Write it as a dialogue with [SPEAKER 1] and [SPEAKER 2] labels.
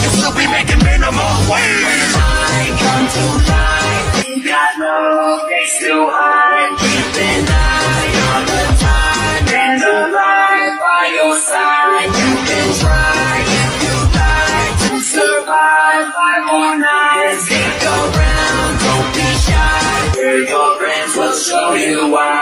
[SPEAKER 1] can still be making minimum wage. I come to life, We got no place to hide. Keep an eye on the time and the light by your side. You can try if you like to survive five more nights. Stick around, don't be shy. Your friends will show you why.